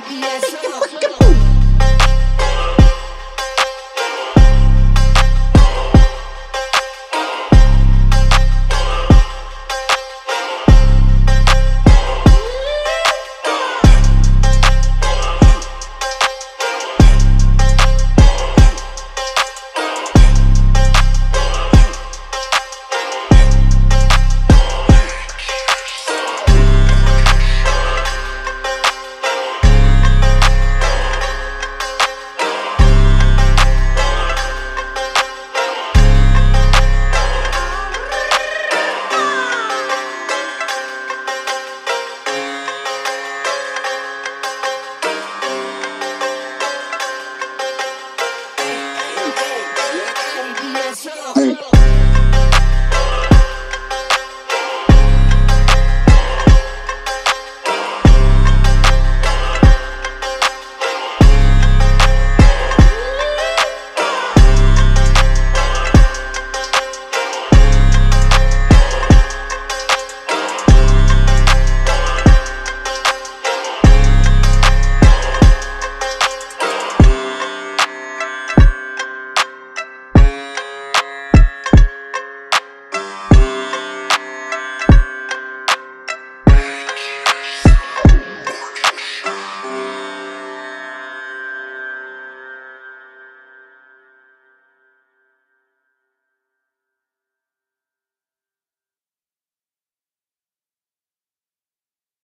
baby.